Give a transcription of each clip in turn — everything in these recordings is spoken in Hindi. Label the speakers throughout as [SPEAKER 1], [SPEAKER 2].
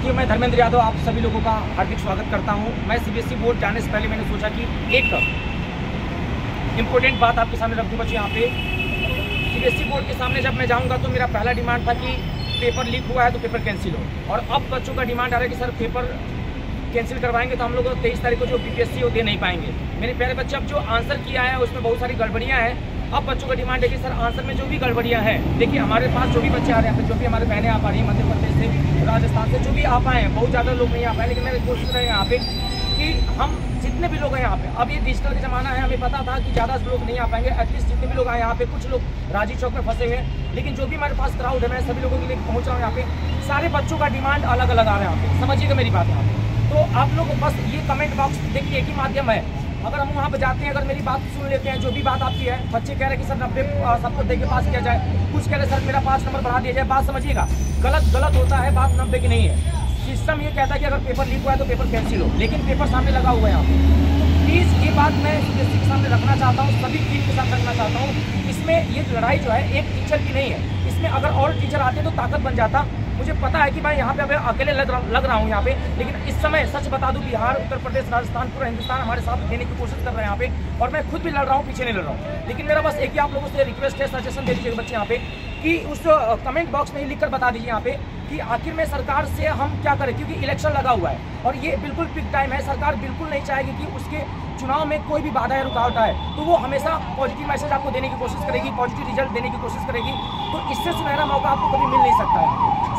[SPEAKER 1] साथियों, मैं धर्मेंद्र यादव, आप सभी लोगों का हार्दिक स्वागत करता हूँ। मैं सीबीएसई बोर्ड जाने से पहले मैंने सोचा कि एक इम्पोर्टेंट बात आपके सामने रख बच्चे यहाँ पे। सीबीएसई बोर्ड के सामने जब मैं जाऊँगा तो मेरा पहला डिमांड था कि पेपर लीक हुआ है तो पेपर कैंसिल हो। और अब बच्चों का डिमांड आ रहा है कि सर पेपर कैंसिल करवाएँगे तो हम लोग तेईस तारीख को जो पी वो दे नहीं पाएँगे। मेरे प्यारे बच्चे, अब जो आंसर किया है, उसमें बहुत सारी गड़बड़ियाँ हैं। अब बच्चों का डिमांड है कि सर आंसर में जो भी गड़बड़ियाँ हैं, देखिए, हमारे पास जो भी बच्चे आ रहे हैं जो भी हमारे बहनें आ पा रही हैं, मध्य प्रदेश से, राजस्थान से, जो भी आ पाए हैं, बहुत ज़्यादा लोग नहीं आ पाए, लेकिन मेरी कोशिश रहे यहाँ पे कि हम जितने भी लोग हैं यहाँ पे, अब ये डिजिटल का ज़माना है, हमें पता था कि ज़्यादा लोग नहीं आ पाएँगे एटलीस्ट जितने भी लोग आए यहाँ पे, कुछ लोग राज़ी चौक में फंसे हुए हैं, लेकिन जो भी हमारे पास क्राउड है, मैं सभी लोगों के लिए पहुँच रहा हूँ यहाँ पे, सारे बच्चों का डिमांड अलग अलग आ रहा है यहाँ पे, समझिएगा मेरी बात यहाँ पे। तो आप लोग बस ये कमेंट बॉक्स देखिए एक ही माध्यम है अगर हम वहाँ पर जाते हैं, अगर मेरी बात सुन लेते हैं, जो भी बात आपकी है, बच्चे कह रहे हैं कि सर नब्बे सबको दे के पास किया जाए। कुछ कह रहे सर मेरा पाँच नंबर बढ़ा दिया जाए। बात समझिएगा, गलत गलत होता है, बात नब्बे की नहीं है। सिस्टम ये कहता है कि अगर पेपर लीक हुआ है तो पेपर कैंसिल हो। लेकिन पेपर सामने लगा हुआ है यहाँ प्लीज़ ये बात मैं के सामने रखना चाहता हूँ, सभी टीम के साथ रखना चाहता हूँ। इसमें ये लड़ाई जो है, एक टीचर की नहीं है। इसमें अगर और टीचर आते तो ताकत बन जाता। मुझे पता है कि मैं यहाँ पे अभी अकेले लग रहा लग रहा हूँ यहाँ पे, लेकिन इस समय सच बता दूँ, बिहार, उत्तर प्रदेश, राजस्थान, पूरा हिंदुस्तान हमारे साथ देने की कोशिश कर रहे हैं यहाँ पे, और मैं खुद भी लड़ रहा हूँ, पीछे नहीं लड़ रहा हूँ। लेकिन मेरा बस एक ही आप लोगों से रिक्वेस्ट है सजेशन दे दीजिए बच्चे यहाँ पे कि उस कमेंट बॉक्स में ही लिख कर बता दीजिए यहाँ पे कि आखिर में सरकार से हम क्या करें? क्योंकि इलेक्शन लगा हुआ है। और ये बिल्कुल पिक टाइम है। सरकार बिल्कुल नहीं चाहेगी कि उसके चुनाव में कोई भी बाधा या रुकावट आए। तो वो हमेशा पॉजिटिव मैसेज आपको देने की कोशिश करेगी पॉजिटिव रिज़ल्ट देने की कोशिश करेगी। तो इससे सुनहरा मौका आपको कभी मिल नहीं सकता है।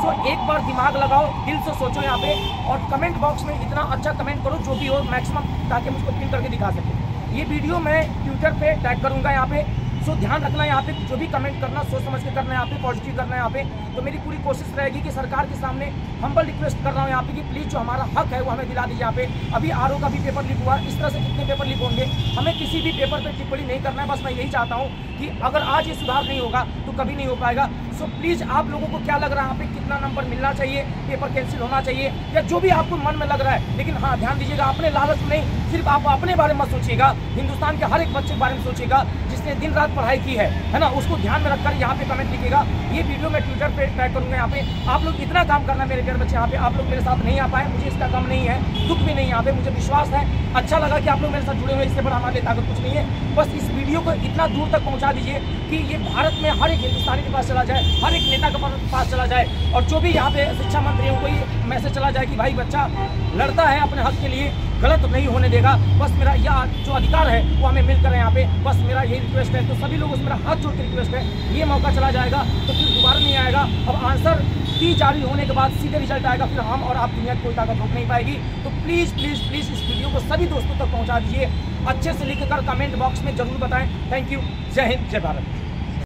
[SPEAKER 1] सो एक बार दिमाग लगाओ, दिल से सोचो यहाँ पे और कमेंट बॉक्स में इतना अच्छा कमेंट करो, जो भी हो मैक्सिमम ताकि हम उसको पिन करके दिखा सकें। ये वीडियो मैं ट्विटर पे टैग करूँगा यहाँ पे। सो ध्यान रखना यहाँ पे, जो भी कमेंट करना, सोच समझ के करना, यहाँ पे पॉजिटिव करना, यहाँ पे। तो मेरी पूरी कोशिश रहेगी कि सरकार के सामने हम्बल रिक्वेस्ट कर रहा हूँ यहाँ पे कि प्लीज़ जो हमारा हक है, वो हमें दिला दीजिए यहाँ पे। अभी आर का भी पेपर लीक हुआ, इस तरह से कितने पेपर लीक होंगे, हमें किसी भी पेपर पर टिप्पणी नहीं करना है। बस मैं यही चाहता हूँ कि अगर आज ये सुधार नहीं होगा तो कभी नहीं हो पाएगा। सो प्लीज़ आप लोगों को क्या लग रहा है? यहाँ पे कितना नंबर मिलना चाहिए? पेपर कैंसिल होना चाहिए? या जो भी आपको मन में लग रहा है, लेकिन हाँ ध्यान दीजिएगा, अपने लालच में नहीं, सिर्फ़ आप अपने बारे में सोचिएगा। हिंदुस्तान के हर एक बच्चे के बारे में सोचिएगा, जिसने दिन रात पढ़ाई की है है ना? उसको ध्यान में रखकर यहाँ पे कमेंट लिखेगा ये वीडियो मैं ट्विटर पे ट्रैक करूँगा यहाँ पे। आप लोग इतना काम करना मेरे प्यारे बच्चे, यहाँ पे आप लोग मेरे साथ नहीं आ पाए। मुझे इसका कम नहीं है, दुख भी नहीं यहाँ पे, मुझे विश्वास है। अच्छा लगा कि आप लोग मेरे साथ जुड़े हुए इससे बड़ा हमारे ताकत कुछ नहीं है। बस इस वीडियो को इतना दूर तक पहुँचा दीजिए कि ये भारत में हर एक हिंदुस्तानी के पास चला जाए। हर एक नेता के पास चला जाए और जो भी यहाँ पे शिक्षा मंत्री को ये मैसेज चला जाए कि भाई बच्चा लड़ता है अपने हक के लिए, गलत नहीं होने देगा। बस मेरा यह जो अधिकार है, वो हमें मिलकर है यहाँ पे। बस मेरा यही रिक्वेस्ट है। तो सभी लोगों मेरा हाथ जोड़ के रिक्वेस्ट है। ये मौका चला जाएगा तो फिर दोबारा नहीं आएगा। अब आंसर की जारी होने के बाद सीधे रिज़ल्ट आएगा, फिर हम और आप दुनिया कोई ताकत रोक नहीं पाएगी। तो प्लीज़ प्लीज़ प्लीज़ इस वीडियो को सभी दोस्तों तक पहुँचा दीजिए। अच्छे से लिखकर कमेंट बॉक्स में ज़रूर बताएँ। थैंक यू जय हिंद, जय भारत।